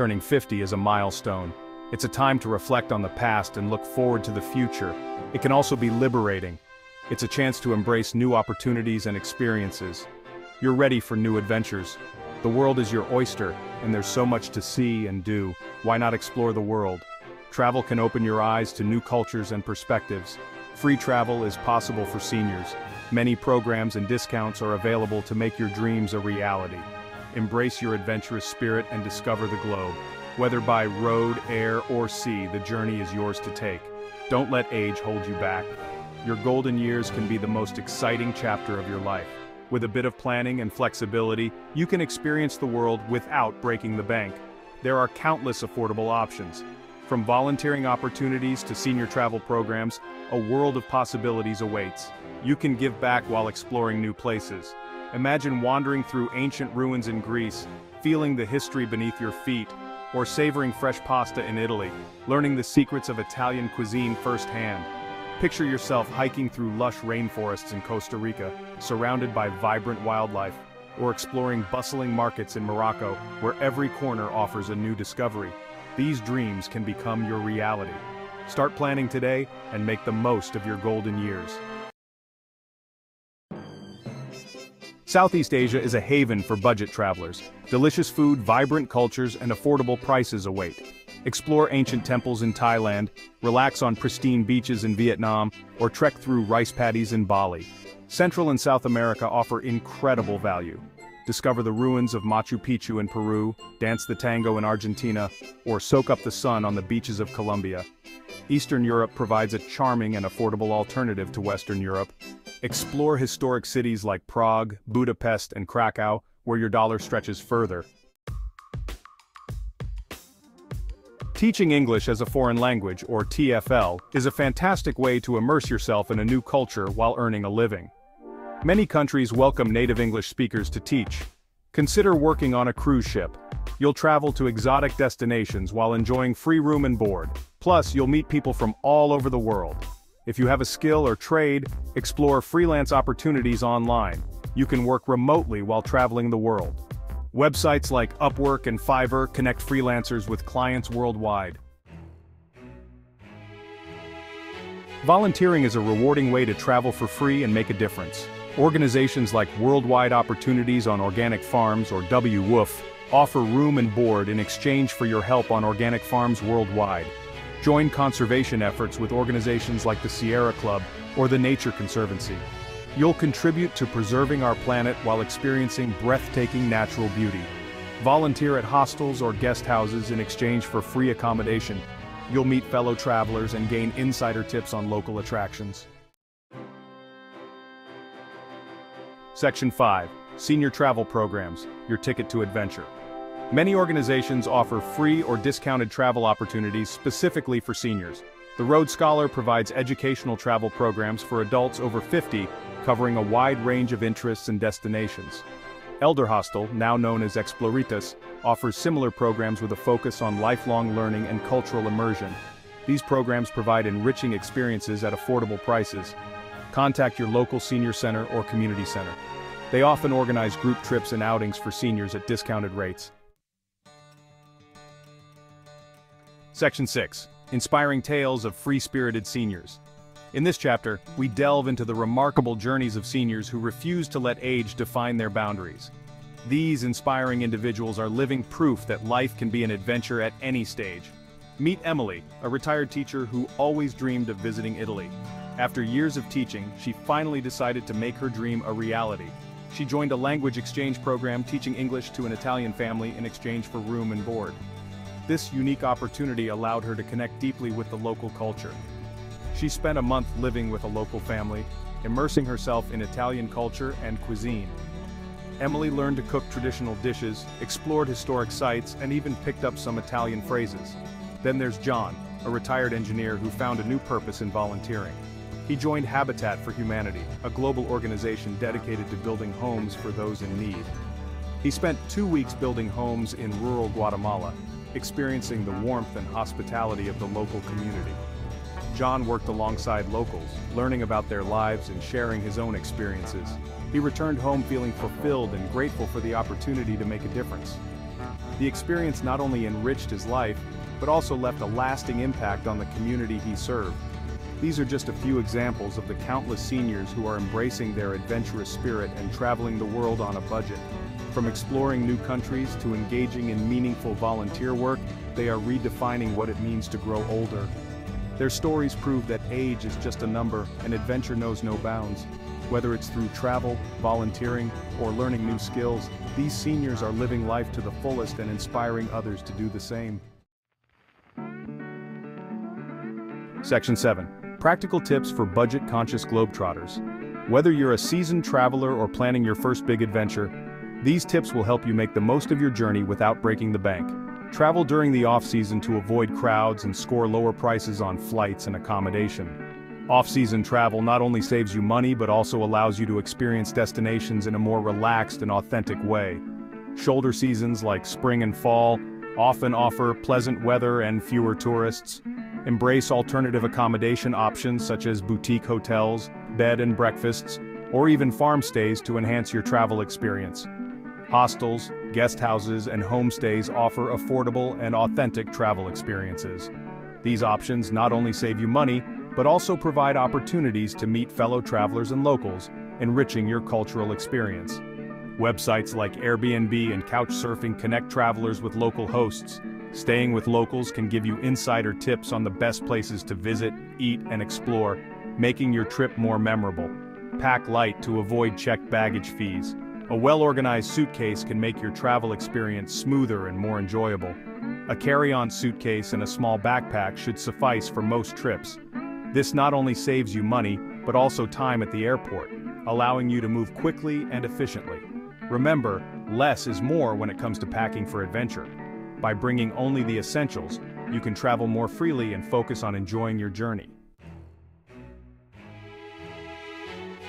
Turning 50 is a milestone. It's a time to reflect on the past and look forward to the future. It can also be liberating. It's a chance to embrace new opportunities and experiences. You're ready for new adventures. The world is your oyster, and there's so much to see and do. Why not explore the world? Travel can open your eyes to new cultures and perspectives. Free travel is possible for seniors. Many programs and discounts are available to make your dreams a reality. Embrace your adventurous spirit and discover the globe. Whether by road, air, or sea, the journey is yours to take. Don't let age hold you back. Your golden years can be the most exciting chapter of your life. With a bit of planning and flexibility, you can experience the world without breaking the bank. There are countless affordable options. From volunteering opportunities to senior travel programs, a world of possibilities awaits. You can give back while exploring new places. Imagine wandering through ancient ruins in Greece, feeling the history beneath your feet, or savoring fresh pasta in Italy, learning the secrets of Italian cuisine firsthand. Picture yourself hiking through lush rainforests in Costa Rica, surrounded by vibrant wildlife, or exploring bustling markets in Morocco, where every corner offers a new discovery. These dreams can become your reality. Start planning today and make the most of your golden years. Southeast Asia is a haven for budget travelers. Delicious food, vibrant cultures, and affordable prices await. Explore ancient temples in Thailand, relax on pristine beaches in Vietnam, or trek through rice paddies in Bali. Central and South America offer incredible value. Discover the ruins of Machu Picchu in Peru, dance the tango in Argentina, or soak up the sun on the beaches of Colombia. Eastern Europe provides a charming and affordable alternative to Western Europe, Explore historic cities like Prague, Budapest, and Krakow, where your dollar stretches further. Teaching English as a foreign language, or TEFL, is a fantastic way to immerse yourself in a new culture while earning a living. Many countries welcome native English speakers to teach. Consider working on a cruise ship. You'll travel to exotic destinations while enjoying free room and board. Plus, you'll meet people from all over the world. If you have a skill or trade, explore freelance opportunities online. You can work remotely while traveling the world. Websites like Upwork and Fiverr connect freelancers with clients worldwide. Volunteering is a rewarding way to travel for free and make a difference. Organizations like Worldwide Opportunities on Organic Farms or WWOOF offer room and board in exchange for your help on organic farms worldwide. Join conservation efforts with organizations like the Sierra Club or the Nature Conservancy. You'll contribute to preserving our planet while experiencing breathtaking natural beauty. Volunteer at hostels or guest houses in exchange for free accommodation. You'll meet fellow travelers and gain insider tips on local attractions. Section 5. Senior Travel Programs, your ticket to adventure. Many organizations offer free or discounted travel opportunities specifically for seniors. The Road Scholar provides educational travel programs for adults over 50, covering a wide range of interests and destinations. Elder Hostel, now known as Exploritas, offers similar programs with a focus on lifelong learning and cultural immersion. These programs provide enriching experiences at affordable prices. Contact your local senior center or community center. They often organize group trips and outings for seniors at discounted rates. Section 6. Inspiring Tales of Free-Spirited Seniors. In this chapter, we delve into the remarkable journeys of seniors who refuse to let age define their boundaries. These inspiring individuals are living proof that life can be an adventure at any stage. Meet Emily, a retired teacher who always dreamed of visiting Italy. After years of teaching, she finally decided to make her dream a reality. She joined a language exchange program teaching English to an Italian family in exchange for room and board. This unique opportunity allowed her to connect deeply with the local culture. She spent a month living with a local family, immersing herself in Italian culture and cuisine. Emily learned to cook traditional dishes, explored historic sites, and even picked up some Italian phrases. Then there's John, a retired engineer who found a new purpose in volunteering. He joined Habitat for Humanity, a global organization dedicated to building homes for those in need. He spent two weeks building homes in rural Guatemala, experiencing the warmth and hospitality of the local community. John worked alongside locals, learning about their lives and sharing his own experiences. He returned home feeling fulfilled and grateful for the opportunity to make a difference. The experience not only enriched his life, but also left a lasting impact on the community he served. These are just a few examples of the countless seniors who are embracing their adventurous spirit and traveling the world on a budget. From exploring new countries to engaging in meaningful volunteer work, they are redefining what it means to grow older. Their stories prove that age is just a number and adventure knows no bounds. Whether it's through travel, volunteering, or learning new skills, these seniors are living life to the fullest and inspiring others to do the same. Section 7. Practical tips for budget-conscious globetrotters. Whether you're a seasoned traveler or planning your first big adventure, these tips will help you make the most of your journey without breaking the bank. Travel during the off-season to avoid crowds and score lower prices on flights and accommodation. Off-season travel not only saves you money but also allows you to experience destinations in a more relaxed and authentic way. Shoulder seasons like spring and fall often offer pleasant weather and fewer tourists, Embrace alternative accommodation options such as boutique hotels, bed and breakfasts, or even farm stays to enhance your travel experience. Hostels, guest houses, and homestays offer affordable and authentic travel experiences. These options not only save you money, but also provide opportunities to meet fellow travelers and locals, enriching your cultural experience. Websites like Airbnb and Couchsurfing connect travelers with local hosts, Staying with locals can give you insider tips on the best places to visit, eat, and explore, making your trip more memorable. Pack light to avoid checked baggage fees. A well-organized suitcase can make your travel experience smoother and more enjoyable. A carry-on suitcase and a small backpack should suffice for most trips. This not only saves you money, but also time at the airport, allowing you to move quickly and efficiently. Remember, less is more when it comes to packing for adventure. By bringing only the essentials, you can travel more freely and focus on enjoying your journey.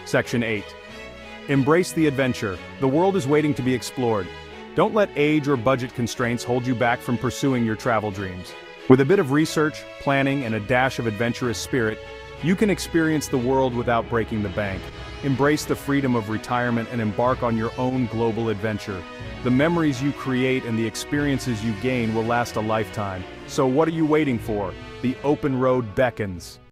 Section 8. Embrace the adventure. The world is waiting to be explored. Don't let age or budget constraints hold you back from pursuing your travel dreams. With a bit of research, planning, and a dash of adventurous spirit, you can experience the world without breaking the bank. Embrace the freedom of retirement and embark on your own global adventure. The memories you create and the experiences you gain will last a lifetime. So what are you waiting for? The open road beckons.